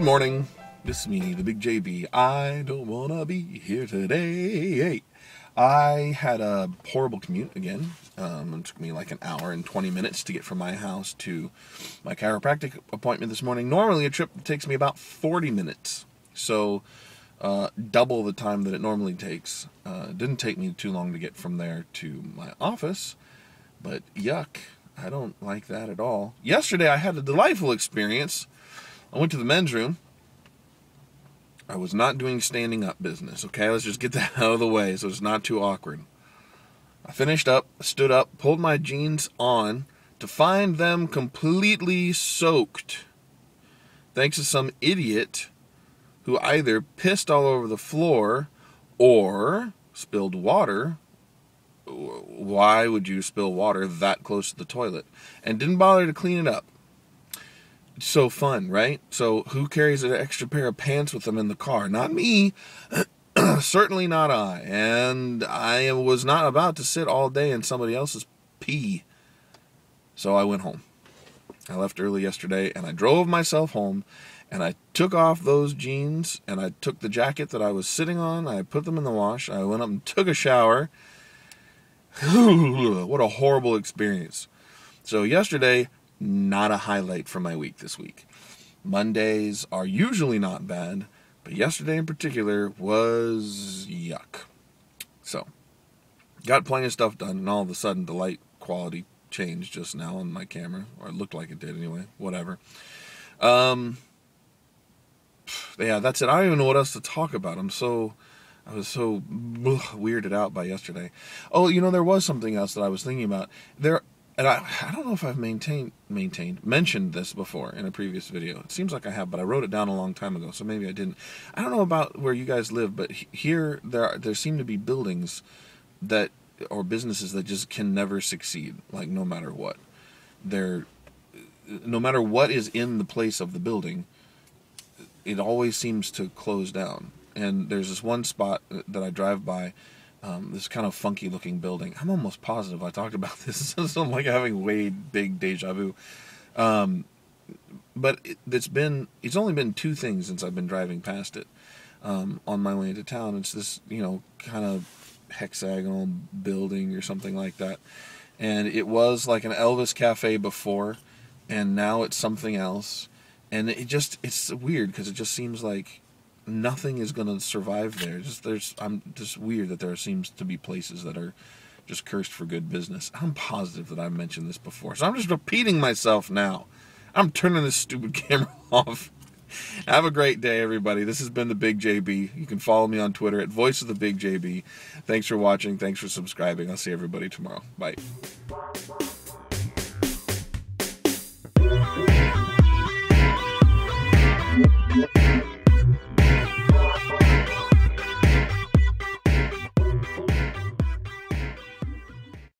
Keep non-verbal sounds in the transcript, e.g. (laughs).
Good morning. This is me, the Big JB. I don't wanna be here today. I had a horrible commute again. Um, it took me like an hour and 20 minutes to get from my house to my chiropractic appointment this morning. Normally, a trip takes me about 40 minutes. So, uh, double the time that it normally takes. Uh, it didn't take me too long to get from there to my office, but yuck. I don't like that at all. Yesterday, I had a delightful experience. I went to the men's room. I was not doing standing up business, okay? Let's just get (laughs) that out of the way so it's not too awkward. I finished up, stood up, pulled my jeans on to find them completely soaked. Thanks to some idiot who either pissed all over the floor or spilled water. Why would you spill water that close to the toilet? And didn't bother to clean it up. So fun, right? So who carries an extra pair of pants with them in the car? Not me. (clears throat) Certainly not I. And I was not about to sit all day in somebody else's pee. So I went home. I left early yesterday and I drove myself home and I took off those jeans and I took the jacket that I was sitting on. I put them in the wash. I went up and took a shower. (sighs) what a horrible experience. So, yesterday, not a highlight for my week this week. Mondays are usually not bad, but yesterday in particular was yuck. So, got plenty of stuff done, and all of a sudden the light quality changed just now on my camera, or it looked like it did anyway. Whatever. Um, yeah, that's it. I don't even know what else to talk about. I'm so, I was so weirded out by yesterday. Oh, you know, there was something else that I was thinking about. There, and I, I don't know if I've maintained, maintained, mentioned this before in a previous video. It seems like I have, but I wrote it down a long time ago, so maybe I didn't. I don't know about where you guys live, but here there are, there seem to be buildings that or businesses that just can never succeed, like no matter what. They're no matter what is in the place of the building, it always seems to close down. And there's this one spot that I drive by, um, this kind of funky looking building. I'm almost positive I talked about (laughs) this. so I'm like having way big deja vu. Um, but it, has been, it's only been two things since I've been driving past it um, on my way into town. It's this, you know, kind of hexagonal building or something like that. And it was like an Elvis cafe before, and now it's something else and it just it's weird because it just seems like nothing is going to survive there. Just there's I'm just weird that there seems to be places that are just cursed for good business. I'm positive that I've mentioned this before, so I'm just repeating myself now. I'm turning this stupid (laughs) camera off. Have a great day, everybody. This has been the Big JB. You can follow me on Twitter at Voice of the Big JB. Thanks for watching. Thanks for subscribing. I'll see everybody tomorrow. Bye.